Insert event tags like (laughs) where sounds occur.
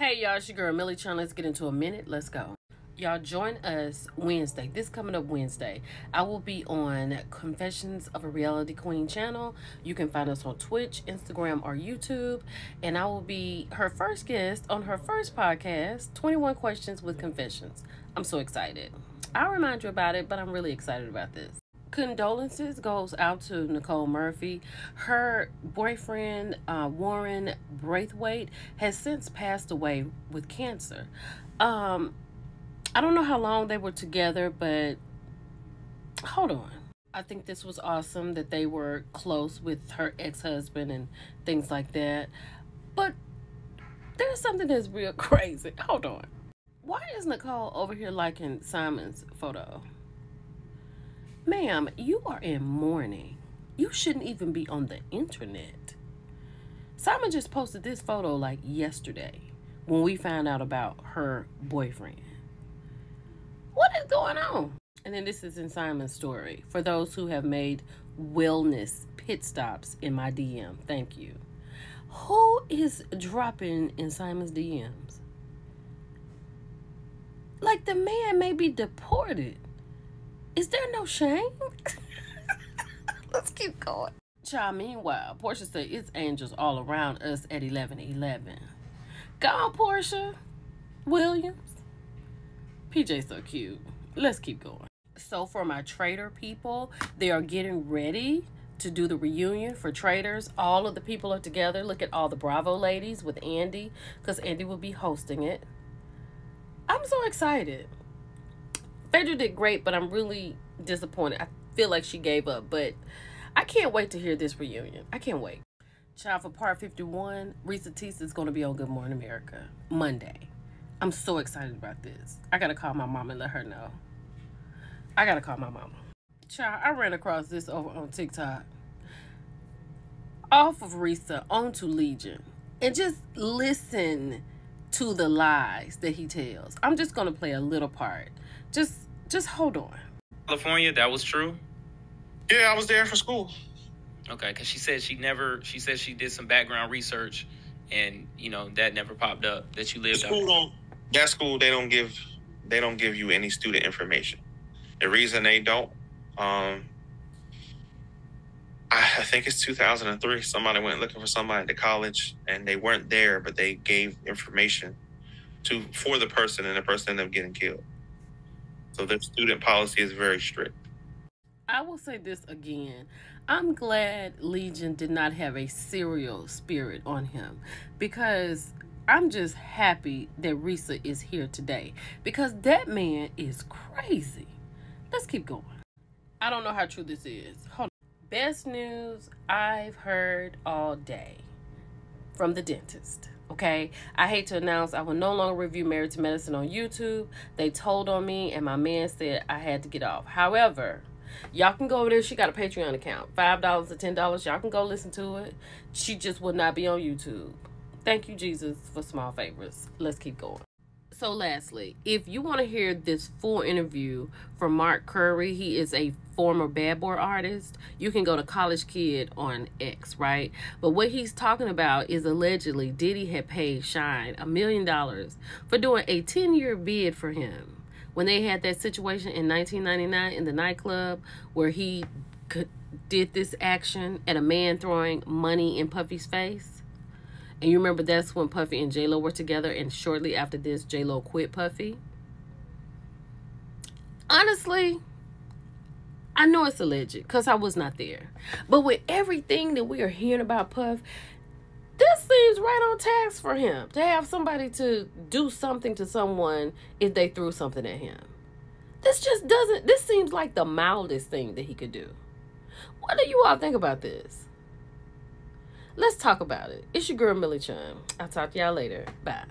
Hey y'all, it's your girl Millichun. Let's get into a minute. Let's go. Y'all join us Wednesday. This coming up Wednesday. I will be on Confessions of a Reality Queen channel. You can find us on Twitch, Instagram, or YouTube. And I will be her first guest on her first podcast, 21 Questions with Confessions. I'm so excited. I'll remind you about it, but I'm really excited about this condolences goes out to Nicole Murphy. Her boyfriend, uh, Warren Braithwaite, has since passed away with cancer. Um, I don't know how long they were together, but hold on. I think this was awesome that they were close with her ex-husband and things like that. But there's something that's real (laughs) crazy. Hold on. Why is Nicole over here liking Simon's photo? Ma'am, you are in mourning. You shouldn't even be on the internet. Simon just posted this photo like yesterday when we found out about her boyfriend. What is going on? And then this is in Simon's story. For those who have made wellness pit stops in my DM, thank you. Who is dropping in Simon's DMs? Like the man may be deported. Is there no shame? (laughs) Let's keep going. Child, meanwhile, Porsha said it's angels all around us at 1111. Go on, Porsha. Williams. PJ's so cute. Let's keep going. So for my trader people, they are getting ready to do the reunion for Traitors. All of the people are together. Look at all the Bravo ladies with Andy because Andy will be hosting it. I'm so excited. Phaedra did great, but I'm really disappointed. I feel like she gave up, but I can't wait to hear this reunion. I can't wait. Child for part 51, Reesa Teesa is going to be on Good Morning America Monday. I'm so excited about this. I got to call my mom and let her know. I got to call my mom. Child, I ran across this over on TikTok. Off of Reesa onto Legion. And just listen to the lies that he tells. I'm just going to play a little part. Just just hold on. California, that was true. Yeah, I was there for school. Okay, because she said she never. She said she did some background research, and you know that never popped up that you lived. School don't. That school they don't give. They don't give you any student information. The reason they don't, um, I, I think it's 2003. Somebody went looking for somebody at the college, and they weren't there, but they gave information to for the person, and the person ended up getting killed. So their student policy is very strict. I will say this again. I'm glad Legion did not have a serial spirit on him because I'm just happy that Reesa is here today because that man is crazy. Let's keep going. I don't know how true this is. Hold on. Best news I've heard all day from the dentist okay? I hate to announce i will no longer review married to medicine on youtube. They told on me and my man said i had to get off. However y'all can go over there. She got a patreon account. Five dollars or ten dollars y'all can go listen to it. She just would not be on youtube. Thank you jesus for small favors. Let's keep going so lastly, if you want to hear this full interview from Mark Curry, he is a former bad boy artist. You can go to College Kid on X, right? But what he's talking about is allegedly Diddy had paid Shyne a million dollars for doing a 10-year bid for him. When they had that situation in 1999 in the nightclub where he did this action at a man throwing money in Puffy's face and you remember that's when Puffy and J-Lo were together and shortly after this, J-Lo quit Puffy. Honestly, I know it's alleged because I was not there. But with everything that we are hearing about Puff, this seems right on tax for him to have somebody to do something to someone if they threw something at him. This just doesn't, this seems like the mildest thing that he could do. What do you all think about this? Let's talk about it. It's your girl Millichun. I'll talk to y'all later. Bye.